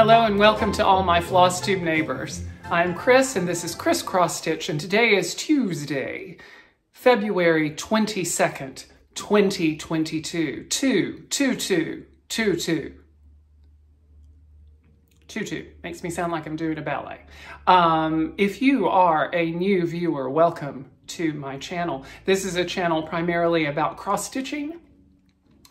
Hello and welcome to all my floss tube neighbors. I'm Chris and this is Chris Cross Stitch and today is Tuesday, February 22nd, 2022. 2, 2, 2, 2, 2. 2, 2. Makes me sound like I'm doing a ballet. Um, if you are a new viewer, welcome to my channel. This is a channel primarily about cross stitching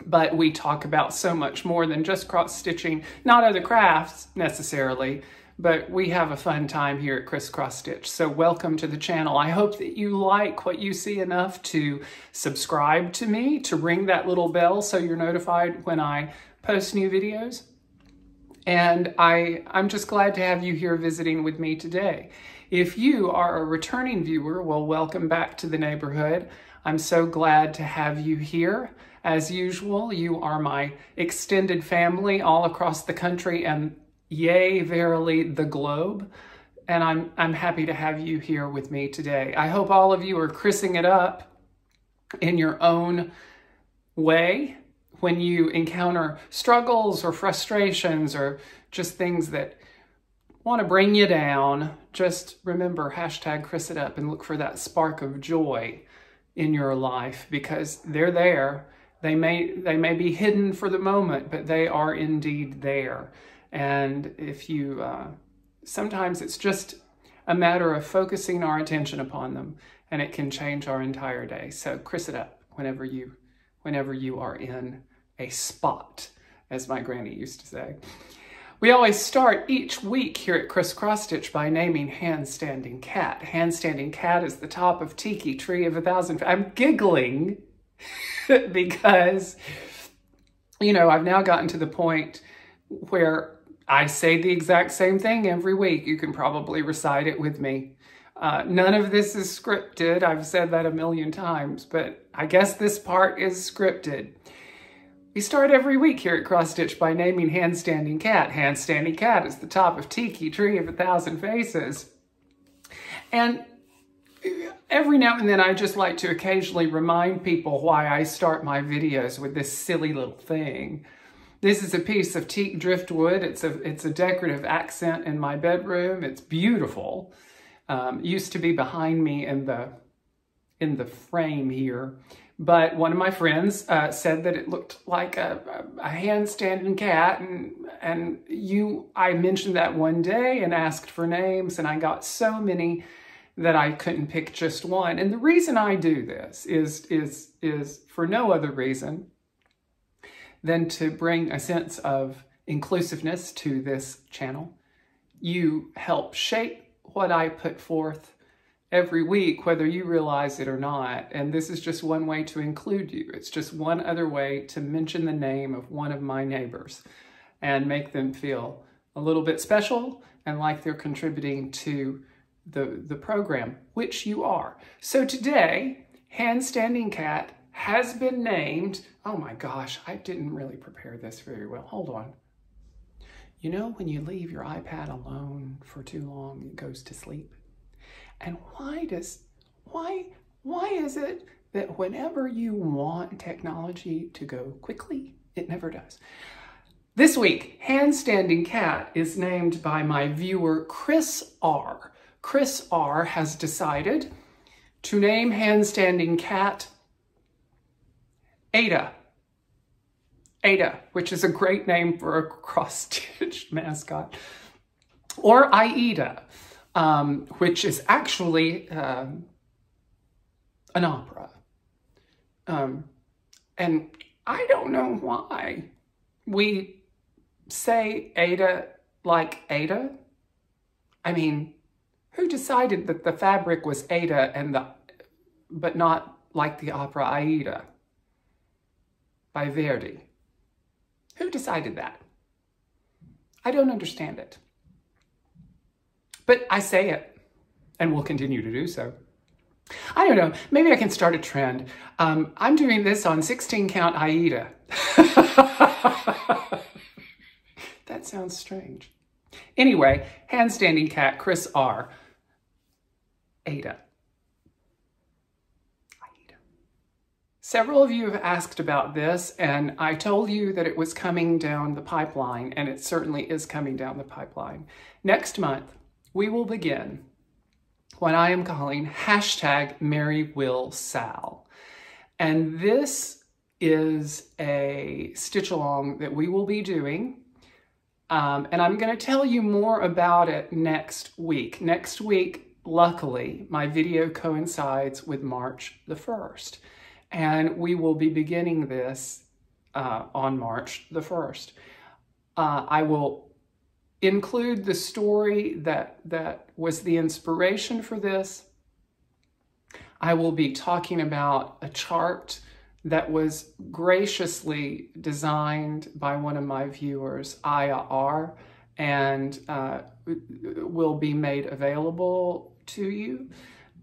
but we talk about so much more than just cross stitching, not other crafts necessarily, but we have a fun time here at Crisscross Stitch. So welcome to the channel. I hope that you like what you see enough to subscribe to me, to ring that little bell so you're notified when I post new videos. And I, I'm just glad to have you here visiting with me today. If you are a returning viewer, well, welcome back to the neighborhood. I'm so glad to have you here. As usual, you are my extended family all across the country and yay, verily, the globe. And I'm, I'm happy to have you here with me today. I hope all of you are chrising it up in your own way when you encounter struggles or frustrations or just things that want to bring you down. Just remember hashtag Chris it up and look for that spark of joy in your life because they're there they may, they may be hidden for the moment, but they are indeed there. And if you, uh, sometimes it's just a matter of focusing our attention upon them and it can change our entire day. So Chris it up whenever you, whenever you are in a spot, as my granny used to say. We always start each week here at Chris Cross Stitch by naming Handstanding Cat. Handstanding Cat is the top of Tiki Tree of a Thousand. I'm giggling because, you know, I've now gotten to the point where I say the exact same thing every week. You can probably recite it with me. Uh, none of this is scripted. I've said that a million times, but I guess this part is scripted. We start every week here at Cross Stitch by naming Handstanding Cat. Handstanding Cat is the top of Tiki, Tree of a Thousand Faces. And every now and then I just like to occasionally remind people why I start my videos with this silly little thing. This is a piece of teak driftwood. It's a, it's a decorative accent in my bedroom. It's beautiful. Um, used to be behind me in the, in the frame here. But one of my friends uh, said that it looked like a, a, handstanding cat. And, and you, I mentioned that one day and asked for names and I got so many that I couldn't pick just one. And the reason I do this is, is, is for no other reason than to bring a sense of inclusiveness to this channel. You help shape what I put forth every week, whether you realize it or not. And this is just one way to include you. It's just one other way to mention the name of one of my neighbors and make them feel a little bit special and like they're contributing to the, the program, which you are. So today, Handstanding Cat has been named, oh my gosh, I didn't really prepare this very well. Hold on. You know when you leave your iPad alone for too long, it goes to sleep? And why does, why, why is it that whenever you want technology to go quickly, it never does? This week, Handstanding Cat is named by my viewer, Chris R. Chris R. has decided to name handstanding cat Ada. Ada, which is a great name for a cross-stitched mascot. Or Aida, um, which is actually um, an opera. Um, and I don't know why we say Ada like Ada. I mean, who decided that the fabric was Ada and the, but not like the opera Aida by Verdi? Who decided that? I don't understand it. But I say it and will continue to do so. I don't know, maybe I can start a trend. Um, I'm doing this on 16 count Aida. that sounds strange. Anyway, handstanding cat, Chris R. Ada. Several of you have asked about this, and I told you that it was coming down the pipeline, and it certainly is coming down the pipeline. Next month, we will begin what I am calling hashtag Mary Will Sal. And this is a stitch along that we will be doing. Um, and I'm going to tell you more about it next week. Next week, luckily, my video coincides with March the 1st. And we will be beginning this uh, on March the 1st. Uh, I will include the story that, that was the inspiration for this. I will be talking about a chart that was graciously designed by one of my viewers, Aya R, and uh, will be made available to you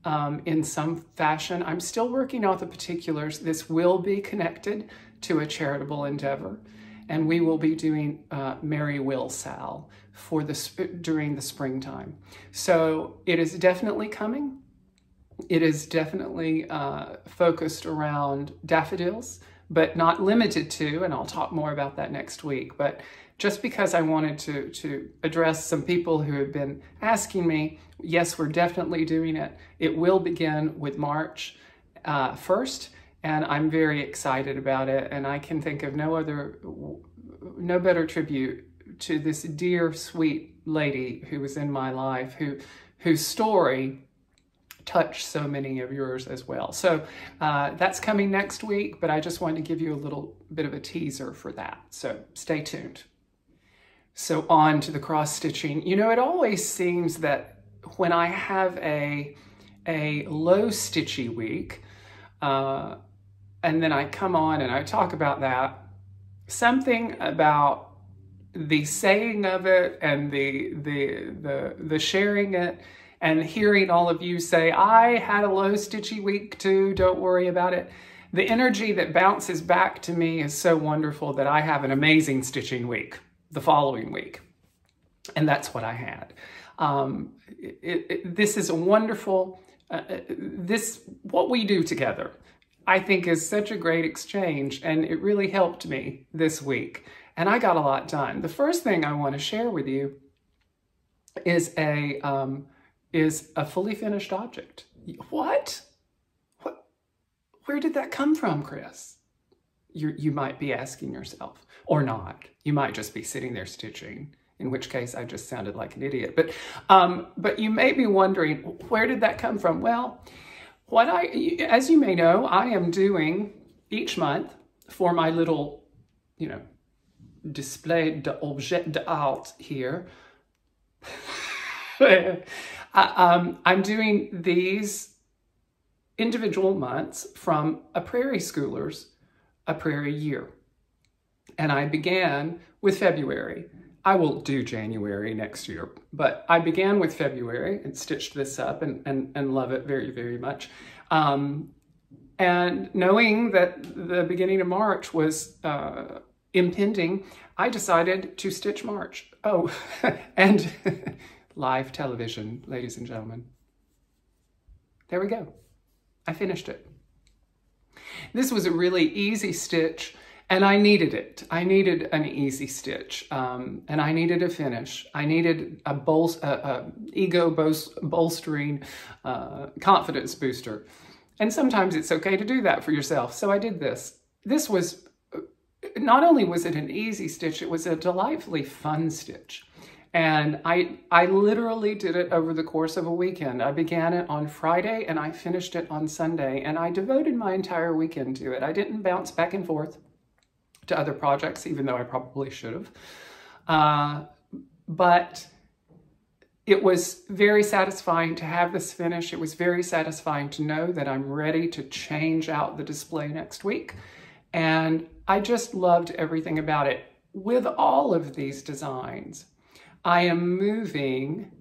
um, in some fashion. I'm still working out the particulars. This will be connected to a charitable endeavor, and we will be doing uh, Mary Will Sal for the during the springtime. So it is definitely coming. It is definitely uh, focused around daffodils, but not limited to, and I'll talk more about that next week. But just because I wanted to, to address some people who have been asking me, yes, we're definitely doing it. It will begin with March uh, 1st, and I'm very excited about it. And I can think of no other, no better tribute to this dear, sweet lady who was in my life, who whose story touched so many of yours as well. So uh, that's coming next week, but I just wanted to give you a little bit of a teaser for that. So stay tuned. So on to the cross stitching. You know, it always seems that when I have a, a low stitchy week, uh, and then I come on and I talk about that, something about the saying of it and the, the, the, the sharing it and hearing all of you say, I had a low stitchy week too, don't worry about it. The energy that bounces back to me is so wonderful that I have an amazing stitching week the following week. And that's what I had. Um, it, it, this is a wonderful, uh, uh, this, what we do together, I think is such a great exchange and it really helped me this week. And I got a lot done. The first thing I want to share with you is a, um, is a fully finished object. What? What? Where did that come from, Chris? You, you might be asking yourself or not. You might just be sitting there stitching, in which case I just sounded like an idiot. But, um, but you may be wondering, where did that come from? Well, what I, as you may know, I am doing each month for my little, you know, display d'objet d'art here. I, um, I'm doing these individual months from a prairie schooler's a prairie year and I began with February. I will do January next year, but I began with February and stitched this up and, and, and love it very, very much. Um, and knowing that the beginning of March was uh, impending, I decided to stitch March. Oh, and live television, ladies and gentlemen. There we go. I finished it. This was a really easy stitch. And I needed it. I needed an easy stitch, um, and I needed a finish. I needed a, bol a, a ego bolstering uh, confidence booster. And sometimes it's okay to do that for yourself. So I did this. This was, not only was it an easy stitch, it was a delightfully fun stitch. And I, I literally did it over the course of a weekend. I began it on Friday and I finished it on Sunday. And I devoted my entire weekend to it. I didn't bounce back and forth to other projects, even though I probably should have. Uh, but it was very satisfying to have this finish. It was very satisfying to know that I'm ready to change out the display next week. And I just loved everything about it. With all of these designs, I am moving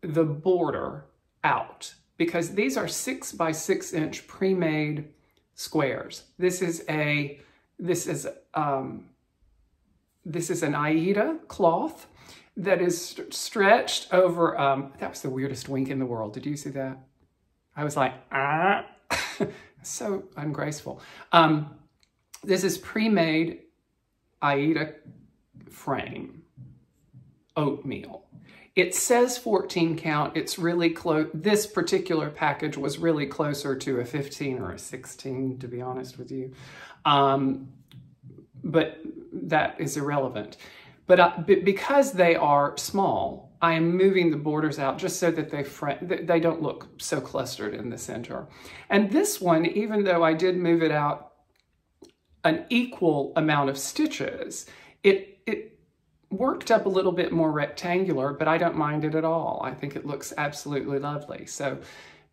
the border out because these are six by six inch pre-made squares. This is a this is, um, this is an Aida cloth that is st stretched over, um, that was the weirdest wink in the world. Did you see that? I was like, ah. so ungraceful. Um, this is pre-made Aida frame oatmeal. It says 14 count. It's really close. This particular package was really closer to a 15 or a 16, to be honest with you. Um, but that is irrelevant. But uh, because they are small, I am moving the borders out just so that they they don't look so clustered in the center. And this one, even though I did move it out an equal amount of stitches, it, it worked up a little bit more rectangular, but I don't mind it at all. I think it looks absolutely lovely. So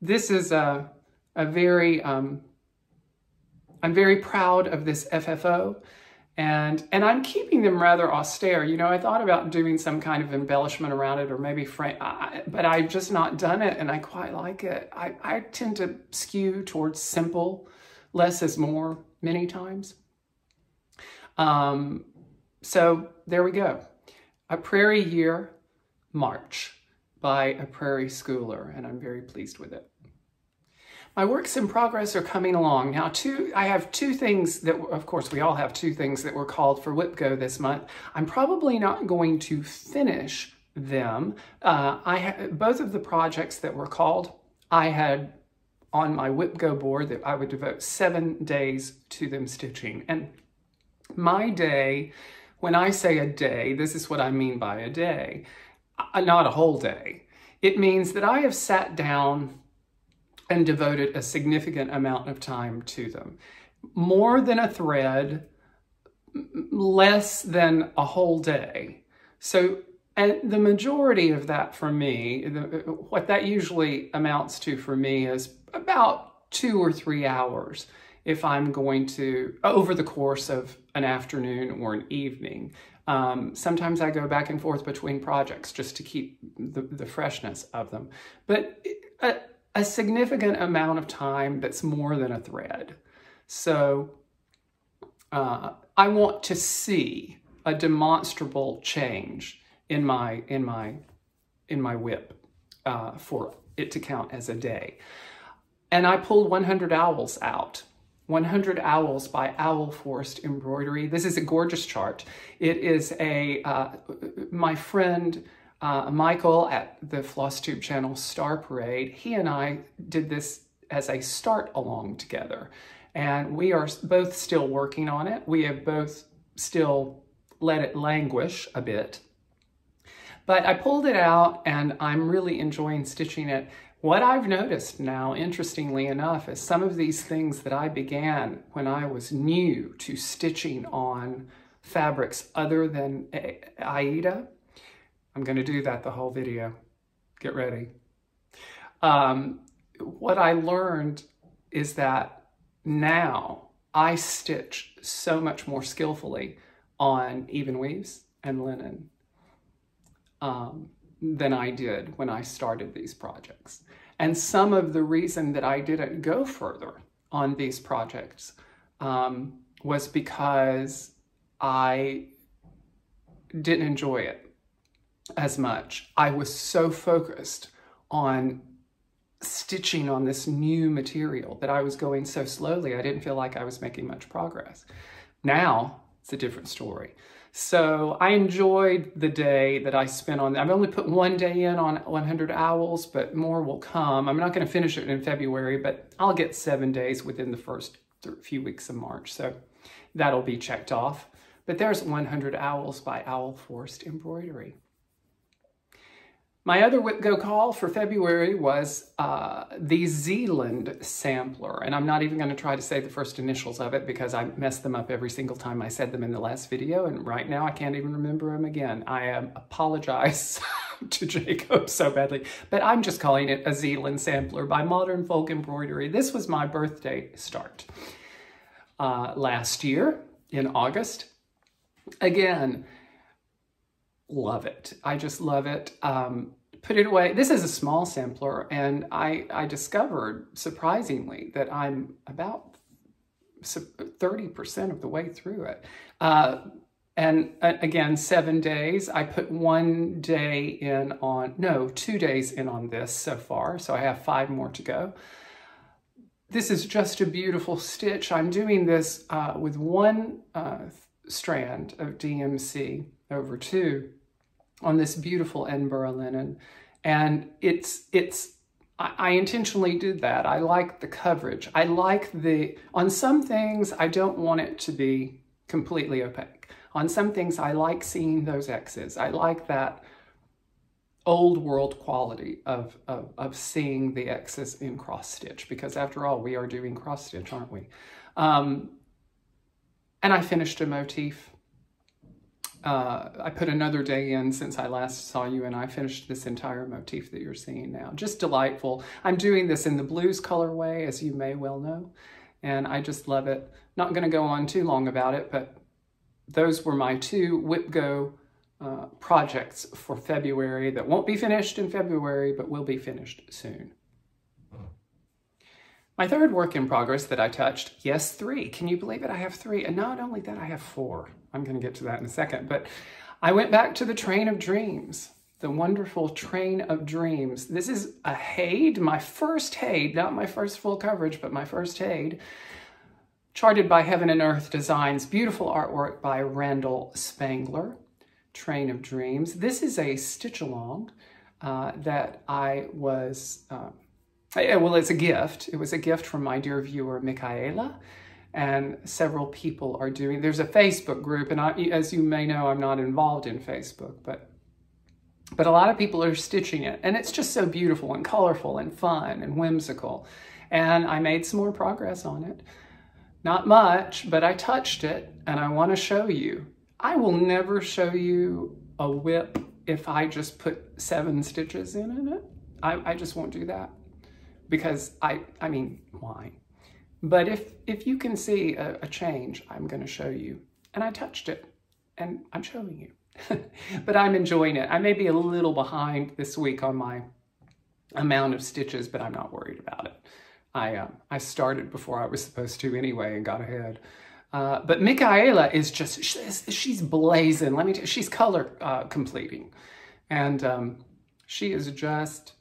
this is a, a very, um, I'm very proud of this FFO and and I'm keeping them rather austere. You know, I thought about doing some kind of embellishment around it or maybe frame, I, but I've just not done it and I quite like it. I, I tend to skew towards simple, less is more many times. Um, so there we go. A Prairie Year March by a Prairie Schooler, and I'm very pleased with it. My works in progress are coming along. Now, two, I have two things that, of course, we all have two things that were called for WIPGO this month. I'm probably not going to finish them. Uh, I both of the projects that were called, I had on my WIPGO board that I would devote seven days to them stitching. And my day when I say a day, this is what I mean by a day, uh, not a whole day. It means that I have sat down and devoted a significant amount of time to them. More than a thread, less than a whole day. So, and the majority of that for me, the, what that usually amounts to for me is about two or three hours if I'm going to, over the course of an afternoon or an evening. Um, sometimes I go back and forth between projects just to keep the, the freshness of them. But a, a significant amount of time that's more than a thread. So uh, I want to see a demonstrable change in my in my in my whip uh, for it to count as a day. And I pulled 100 owls out 100 Owls by Owl Forest Embroidery. This is a gorgeous chart. It is a, uh, my friend uh, Michael at the FlossTube channel Star Parade, he and I did this as a start along together. And we are both still working on it. We have both still let it languish a bit. But I pulled it out and I'm really enjoying stitching it. What I've noticed now, interestingly enough, is some of these things that I began when I was new to stitching on fabrics other than Aida. I'm going to do that the whole video. Get ready. Um, what I learned is that now I stitch so much more skillfully on even weaves and linen. Um, than I did when I started these projects. And some of the reason that I didn't go further on these projects um, was because I didn't enjoy it as much. I was so focused on stitching on this new material that I was going so slowly, I didn't feel like I was making much progress. Now, it's a different story. So I enjoyed the day that I spent on, I've only put one day in on 100 Owls, but more will come. I'm not gonna finish it in February, but I'll get seven days within the first few weeks of March. So that'll be checked off. But there's 100 Owls by Owl Forest Embroidery. My other WIPGO call for February was uh, the Zealand sampler, and I'm not even going to try to say the first initials of it because I messed them up every single time I said them in the last video, and right now I can't even remember them again. I um, apologize to Jacob so badly, but I'm just calling it a Zealand sampler by Modern Folk Embroidery. This was my birthday start uh, last year in August. Again, love it. I just love it. Um, put it away. This is a small sampler, and I, I discovered, surprisingly, that I'm about 30% of the way through it. Uh, and uh, again, seven days. I put one day in on, no, two days in on this so far, so I have five more to go. this is just a beautiful stitch. I'm doing this uh, with one uh, strand of DMC over two on this beautiful Edinburgh linen. And it's, it's, I, intentionally did that. I like the coverage. I like the, on some things, I don't want it to be completely opaque. On some things, I like seeing those X's. I like that old world quality of, of, of seeing the X's in cross stitch because after all, we are doing cross stitch, aren't we? Um, and I finished a motif. Uh, I put another day in since I last saw you and I finished this entire motif that you're seeing now. Just delightful. I'm doing this in the blues colorway, as you may well know, and I just love it. Not going to go on too long about it, but those were my two WIPGO uh, projects for February that won't be finished in February, but will be finished soon. My third work in progress that I touched, yes, three. Can you believe it? I have three. And not only that, I have four. I'm going to get to that in a second. But I went back to the Train of Dreams, the wonderful Train of Dreams. This is a Haid, my first Haid, not my first full coverage, but my first Haid, charted by Heaven and Earth Designs. Beautiful artwork by Randall Spangler. Train of Dreams. This is a stitch along uh, that I was, uh, I, well, it's a gift. It was a gift from my dear viewer, Michaela, and several people are doing, there's a Facebook group, and I, as you may know, I'm not involved in Facebook, but but a lot of people are stitching it, and it's just so beautiful and colorful and fun and whimsical. And I made some more progress on it. Not much, but I touched it, and I want to show you. I will never show you a whip if I just put seven stitches in it. I, I just won't do that because I, I mean, why? But if, if you can see a, a change, I'm going to show you. And I touched it and I'm showing you. but I'm enjoying it. I may be a little behind this week on my amount of stitches, but I'm not worried about it. I, um, I started before I was supposed to anyway and got ahead. Uh, but Michaela is just, she's, she's blazing. Let me tell you, she's color uh, completing. And um, she is just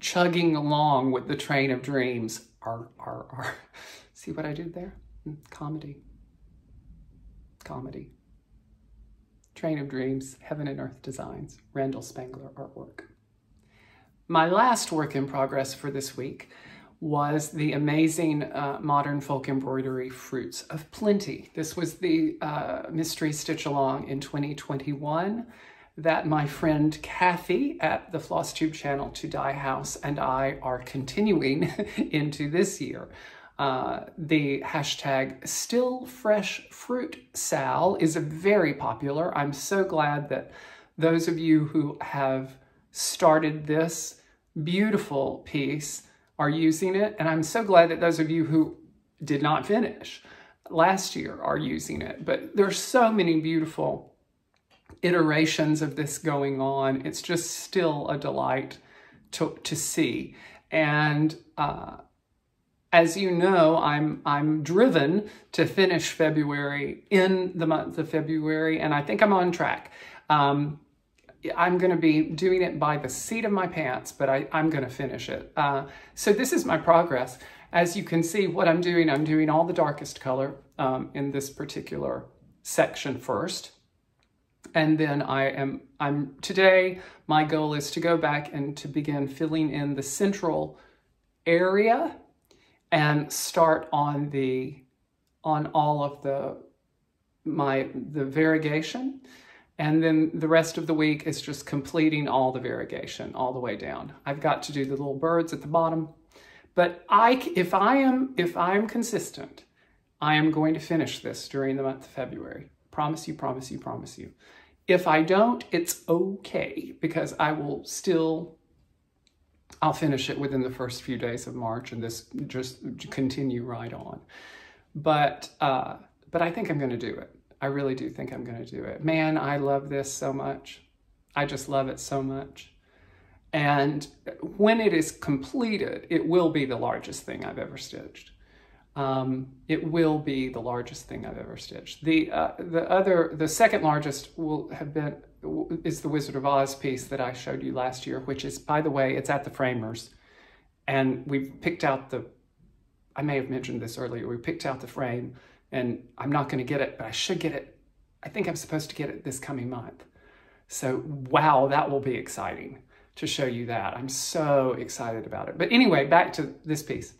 chugging along with the train of dreams. Ar, ar, ar. See what I did there? Hmm, comedy. Comedy. Train of Dreams, Heaven and Earth Designs, Randall Spangler artwork. My last work in progress for this week was the amazing uh, modern folk embroidery Fruits of Plenty. This was the uh, mystery stitch along in 2021 that my friend Kathy at the FlossTube channel to Dye House and I are continuing into this year. Uh, the hashtag still fresh fruit sal is a very popular. I'm so glad that those of you who have started this beautiful piece are using it. And I'm so glad that those of you who did not finish last year are using it. But there's so many beautiful iterations of this going on. It's just still a delight to, to see. And uh, as you know, I'm I'm driven to finish February in the month of February, and I think I'm on track. Um, I'm going to be doing it by the seat of my pants, but I, am going to finish it. Uh, so this is my progress. As you can see, what I'm doing, I'm doing all the darkest color um, in this particular section first. And then I am, I'm today, my goal is to go back and to begin filling in the central area and start on the, on all of the, my, the variegation. And then the rest of the week is just completing all the variegation all the way down. I've got to do the little birds at the bottom. But I, if I am, if I am consistent, I am going to finish this during the month of February. Promise you, promise you, promise you. If I don't, it's okay because I will still, I'll finish it within the first few days of March and this just continue right on. But, uh, but I think I'm going to do it. I really do think I'm going to do it. Man, I love this so much. I just love it so much. And when it is completed, it will be the largest thing I've ever stitched. Um, it will be the largest thing I've ever stitched. The uh, the other, the second largest will have been is the Wizard of Oz piece that I showed you last year, which is, by the way, it's at the Framers, and we've picked out the I may have mentioned this earlier. We picked out the frame and I'm not going to get it, but I should get it. I think I'm supposed to get it this coming month. So, wow, that will be exciting to show you that. I'm so excited about it. But anyway, back to this piece.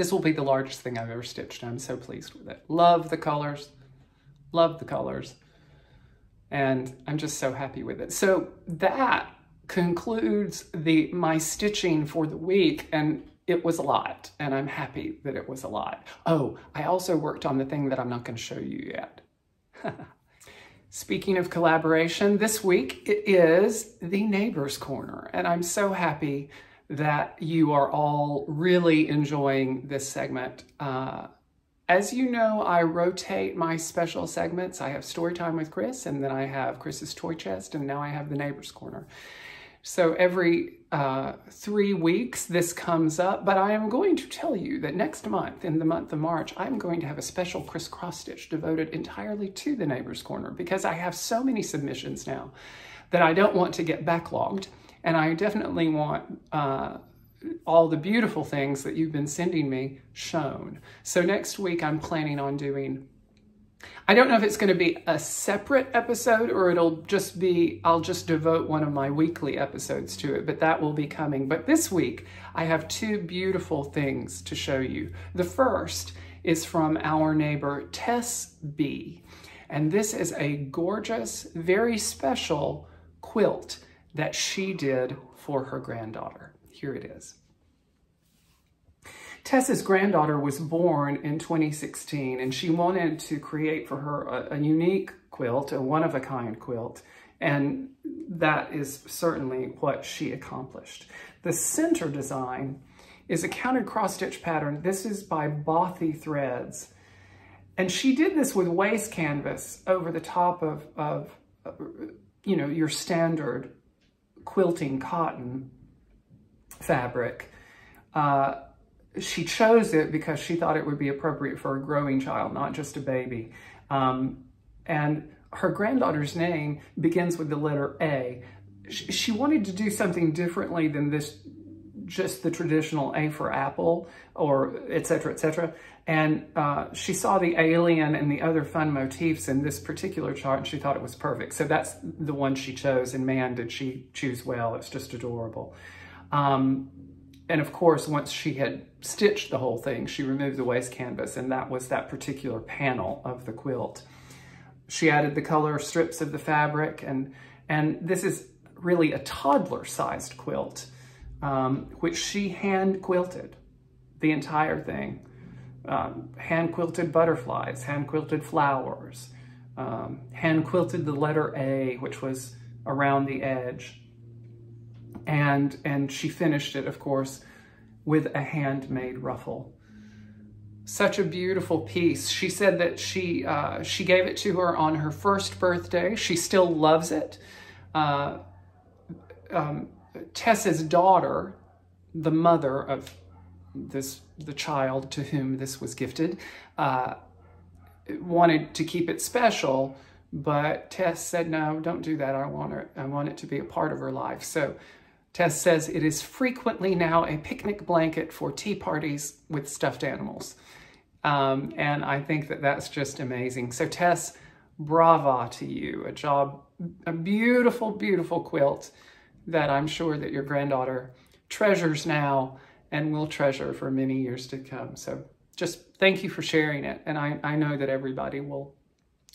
This will be the largest thing I've ever stitched. I'm so pleased with it. Love the colors. Love the colors. And I'm just so happy with it. So that concludes the my stitching for the week. And it was a lot. And I'm happy that it was a lot. Oh, I also worked on the thing that I'm not going to show you yet. Speaking of collaboration, this week it is the Neighbors Corner, and I'm so happy that you are all really enjoying this segment. Uh, as you know, I rotate my special segments. I have Story Time with Chris, and then I have Chris's Toy Chest, and now I have the Neighbors Corner. So every uh, three weeks this comes up, but I am going to tell you that next month, in the month of March, I'm going to have a special Chris Cross Stitch devoted entirely to the Neighbor's Corner because I have so many submissions now that I don't want to get backlogged. And I definitely want uh, all the beautiful things that you've been sending me shown. So next week I'm planning on doing I don't know if it's going to be a separate episode or it'll just be, I'll just devote one of my weekly episodes to it, but that will be coming. But this week, I have two beautiful things to show you. The first is from our neighbor Tess B. And this is a gorgeous, very special quilt that she did for her granddaughter. Here it is. Tessa's granddaughter was born in 2016 and she wanted to create for her a, a unique quilt, a one-of-a-kind quilt, and that is certainly what she accomplished. The center design is a counted cross-stitch pattern. This is by Bothy Threads. And she did this with waste canvas over the top of, of uh, you know, your standard quilting cotton fabric. Uh, she chose it because she thought it would be appropriate for a growing child, not just a baby. Um, and her granddaughter's name begins with the letter A. She, she wanted to do something differently than this, just the traditional A for apple or et cetera, et cetera. And uh, she saw the alien and the other fun motifs in this particular chart and she thought it was perfect. So that's the one she chose and man, did she choose well. It's just adorable. Um, and of course, once she had stitched the whole thing, she removed the waste canvas and that was that particular panel of the quilt. She added the color strips of the fabric and, and this is really a toddler sized quilt, um, which she hand quilted the entire thing. Um, hand quilted butterflies, hand quilted flowers, um, hand quilted the letter A, which was around the edge and, and she finished it, of course, with a handmade ruffle. Such a beautiful piece. She said that she, uh, she gave it to her on her first birthday. She still loves it. Uh, um, Tessa's daughter, the mother of this the child to whom this was gifted, uh, wanted to keep it special, but Tess said, no, don't do that. I want, her, I want it to be a part of her life. So Tess says it is frequently now a picnic blanket for tea parties with stuffed animals. Um, and I think that that's just amazing. So Tess, brava to you. A job, a beautiful, beautiful quilt that I'm sure that your granddaughter treasures now and will treasure for many years to come. So just thank you for sharing it. And I, I know that everybody will,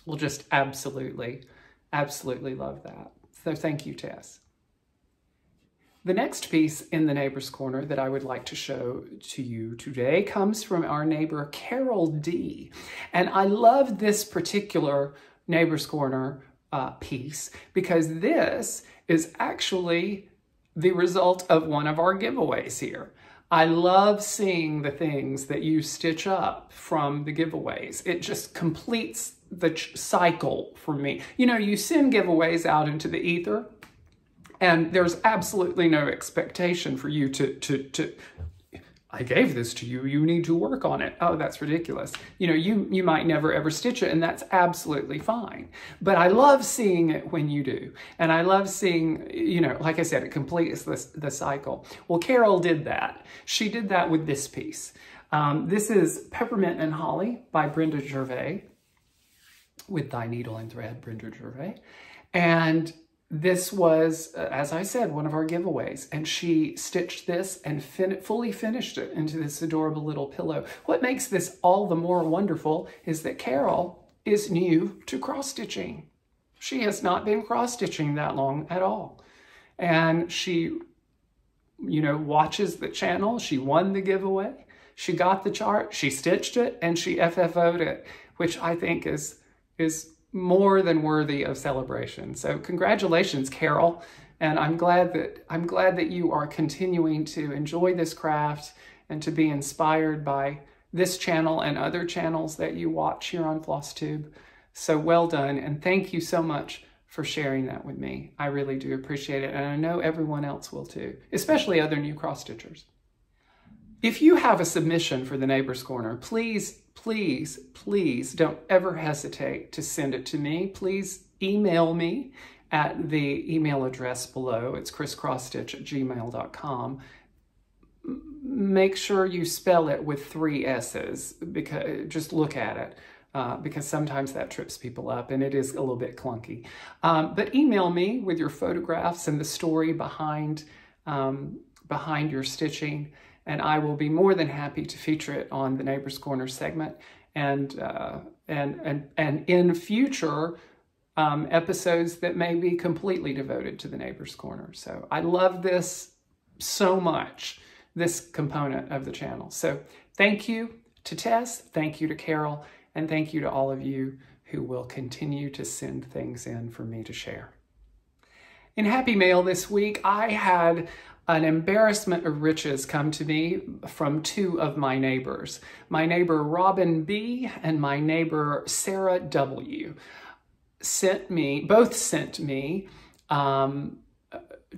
will just absolutely, absolutely love that. So thank you, Tess. The next piece in the Neighbor's Corner that I would like to show to you today comes from our neighbor Carol D. And I love this particular Neighbor's Corner uh, piece because this is actually the result of one of our giveaways here. I love seeing the things that you stitch up from the giveaways. It just completes the cycle for me. You know, you send giveaways out into the ether and there's absolutely no expectation for you to, to, to, I gave this to you, you need to work on it. Oh, that's ridiculous. You know, you, you might never ever stitch it and that's absolutely fine. But I love seeing it when you do. And I love seeing, you know, like I said, it completes the, the cycle. Well, Carol did that. She did that with this piece. Um, this is Peppermint and Holly by Brenda Gervais with Thy Needle and Thread, Brenda Gervais. And this was, uh, as I said, one of our giveaways. And she stitched this and fin fully finished it into this adorable little pillow. What makes this all the more wonderful is that Carol is new to cross-stitching. She has not been cross-stitching that long at all. And she, you know, watches the channel. She won the giveaway. She got the chart, she stitched it, and she FFO'd it, which I think is, is more than worthy of celebration. So congratulations, Carol. And I'm glad that I'm glad that you are continuing to enjoy this craft and to be inspired by this channel and other channels that you watch here on FlossTube. So well done, and thank you so much for sharing that with me. I really do appreciate it, and I know everyone else will too, especially other new cross-stitchers. If you have a submission for the Neighbor's Corner, please please, please don't ever hesitate to send it to me. Please email me at the email address below. It's chriscrossstitch at gmail.com. Make sure you spell it with three S's because just look at it. Uh, because sometimes that trips people up and it is a little bit clunky. Um, but email me with your photographs and the story behind, um, behind your stitching and I will be more than happy to feature it on the Neighbor's Corner segment and uh, and and and in future um, episodes that may be completely devoted to the Neighbor's Corner. So I love this so much, this component of the channel. So thank you to Tess, thank you to Carol, and thank you to all of you who will continue to send things in for me to share. In Happy Mail this week, I had an embarrassment of riches come to me from two of my neighbors, my neighbor Robin B and my neighbor Sarah W sent me, both sent me um,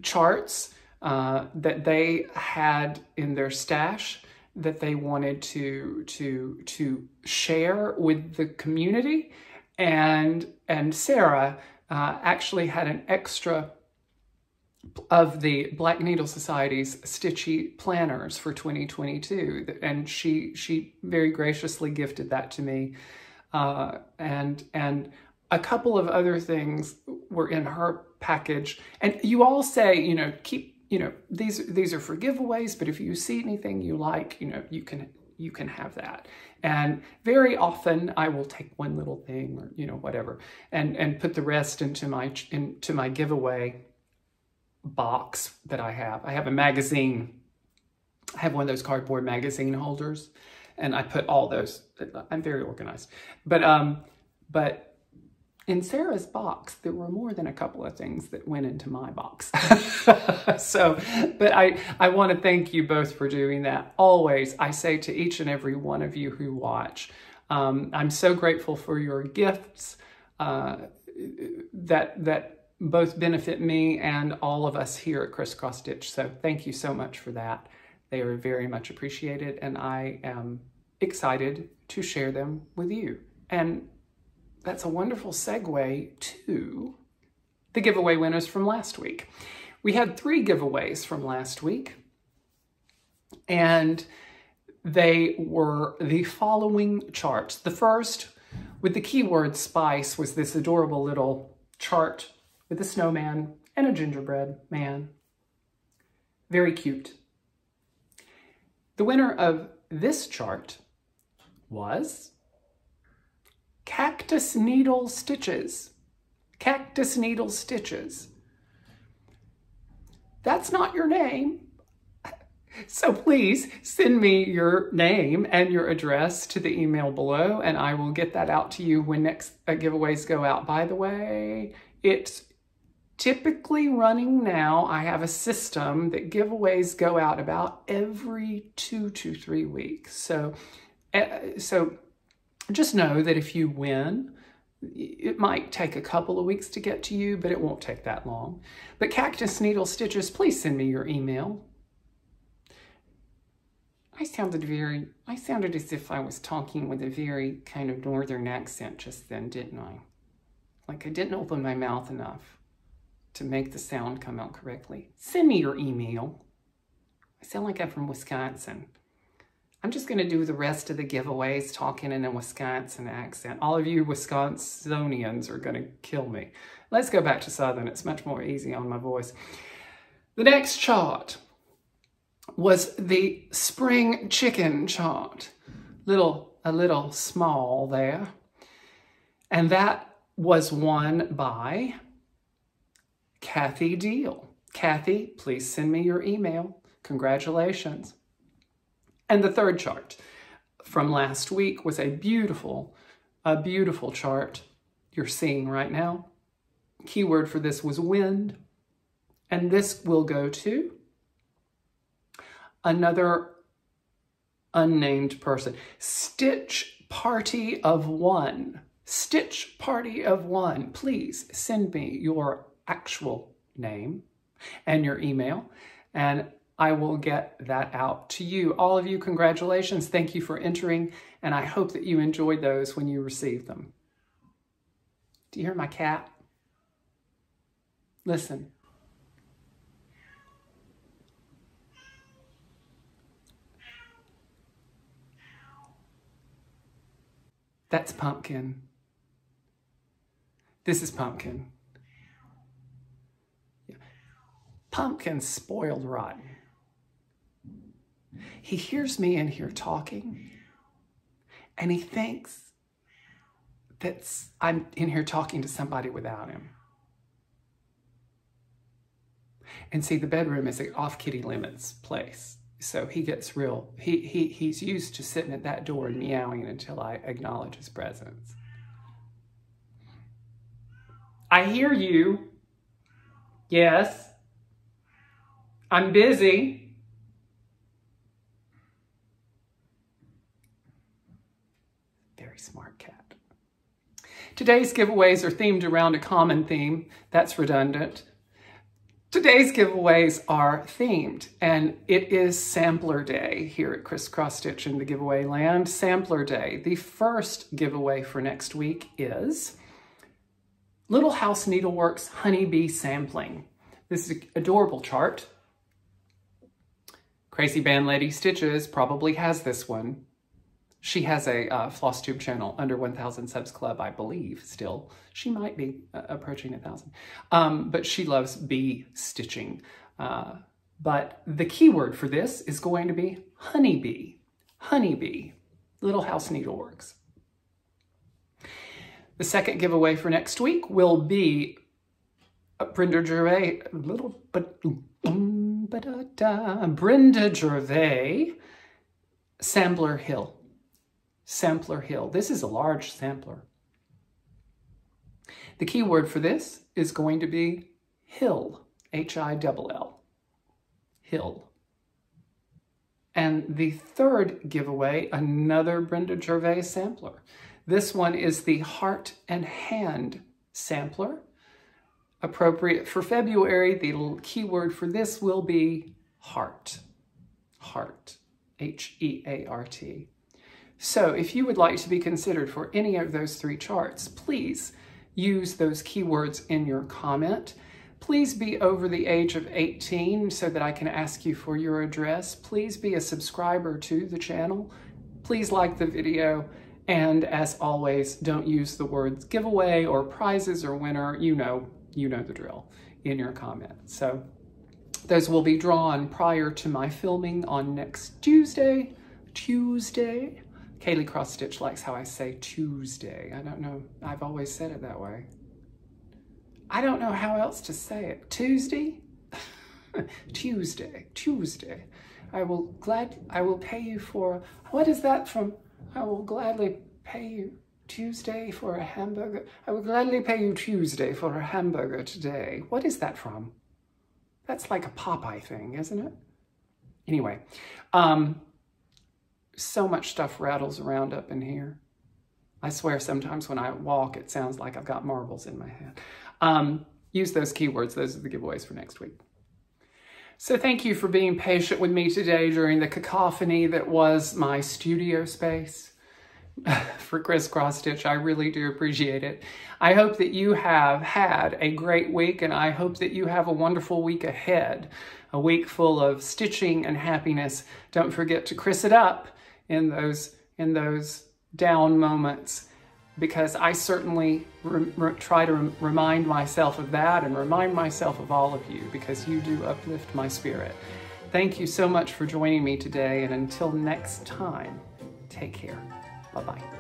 charts uh, that they had in their stash that they wanted to, to, to share with the community. And, and Sarah uh, actually had an extra of the Black Needle Society's Stitchy planners for 2022. And she she very graciously gifted that to me. Uh, and and a couple of other things were in her package. And you all say, you know, keep, you know, these these are for giveaways, but if you see anything you like, you know, you can you can have that. And very often I will take one little thing or, you know, whatever, and, and put the rest into my, into my giveaway box that I have. I have a magazine. I have one of those cardboard magazine holders and I put all those. I'm very organized. But um, but in Sarah's box, there were more than a couple of things that went into my box. so, but I, I want to thank you both for doing that. Always, I say to each and every one of you who watch, um, I'm so grateful for your gifts uh, that, that both benefit me and all of us here at Crisscross Stitch. So thank you so much for that. They are very much appreciated and I am excited to share them with you. And that's a wonderful segue to the giveaway winners from last week. We had three giveaways from last week and they were the following charts. The first with the keyword spice was this adorable little chart with a snowman and a gingerbread man. Very cute. The winner of this chart was Cactus Needle Stitches. Cactus Needle Stitches. That's not your name. So please send me your name and your address to the email below and I will get that out to you when next uh, giveaways go out. By the way, it's typically running now, I have a system that giveaways go out about every two to three weeks. So, uh, so just know that if you win, it might take a couple of weeks to get to you, but it won't take that long. But Cactus Needle Stitches, please send me your email. I sounded very, I sounded as if I was talking with a very kind of northern accent just then, didn't I? Like I didn't open my mouth enough to make the sound come out correctly. Send me your email. I sound like I'm from Wisconsin. I'm just going to do the rest of the giveaways talking in a Wisconsin accent. All of you Wisconsinians are going to kill me. Let's go back to Southern. It's much more easy on my voice. The next chart was the spring chicken chart. Little, a little small there. And that was won by Kathy Deal. Kathy, please send me your email. Congratulations. And the third chart from last week was a beautiful, a beautiful chart you're seeing right now. Keyword for this was wind. And this will go to another unnamed person. Stitch Party of One. Stitch Party of One. Please send me your actual name and your email, and I will get that out to you. All of you, congratulations. Thank you for entering, and I hope that you enjoyed those when you received them. Do you hear my cat? Listen. That's Pumpkin. This is Pumpkin. Pumpkin spoiled rotten. He hears me in here talking and he thinks that I'm in here talking to somebody without him. And see, the bedroom is an off kitty limits place. So he gets real, he, he, he's used to sitting at that door and meowing until I acknowledge his presence. I hear you. Yes. I'm busy. Very smart cat. Today's giveaways are themed around a common theme. That's redundant. Today's giveaways are themed, and it is Sampler Day here at Chris XrossStitch in the giveaway land. Sampler Day. The first giveaway for next week is Little House Needleworks Honeybee Sampling. This is an adorable chart. Crazy Band Lady Stitches probably has this one. She has a uh, Flosstube channel under 1000 subs club, I believe, still. She might be uh, approaching a 1000. Um, but she loves bee stitching. Uh, but the keyword for this is going to be honeybee. Honeybee, Little House Needleworks. The second giveaway for next week will be Brenda Gervais, little but Brenda Gervais, Sampler Hill sampler hill. This is a large sampler. The key word for this is going to be hill, H-I-L-L, hill. And the third giveaway, another Brenda Gervais sampler. This one is the Heart and Hand sampler. Appropriate for February, the keyword for this will be heart. Heart, H-E-A-R-T. So if you would like to be considered for any of those three charts, please use those keywords in your comment. Please be over the age of 18 so that I can ask you for your address. Please be a subscriber to the channel. Please like the video. And as always, don't use the words giveaway or prizes or winner. You know, you know the drill in your comment. So those will be drawn prior to my filming on next Tuesday. Tuesday. Kaylee Cross Stitch likes how I say Tuesday. I don't know. I've always said it that way. I don't know how else to say it. Tuesday? Tuesday. Tuesday. I will glad I will pay you for what is that from? I will gladly pay you Tuesday for a hamburger. I would gladly pay you Tuesday for a hamburger today. What is that from? That's like a Popeye thing, isn't it? Anyway, um, so much stuff rattles around up in here. I swear sometimes when I walk, it sounds like I've got marbles in my head. Um, use those keywords. Those are the giveaways for next week. So thank you for being patient with me today during the cacophony that was my studio space for Chris XrossStitch. I really do appreciate it. I hope that you have had a great week and I hope that you have a wonderful week ahead. A week full of stitching and happiness. Don't forget to Chris it up in those in those down moments because I certainly try to rem- remind myself of that and remind myself of all of you because you do uplift my spirit. Thank you so much for joining me today, and until next time, take care. Bye.